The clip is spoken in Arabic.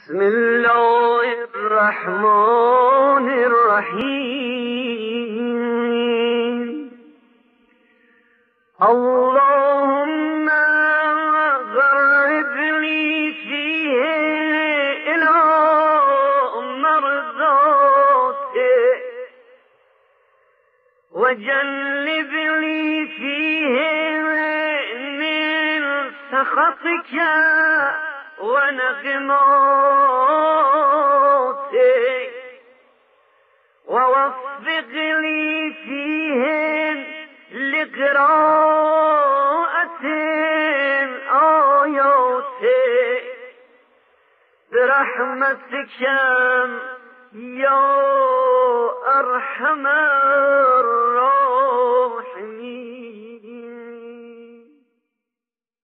بسم الله الرحمن الرحيم. اللهم غرب لي فيه إلى مرضاتك وجنب لي فيه من سخطك. ونغماتي ووفق لي فيهن لقراءة آياتي. برحمتك يا أرحم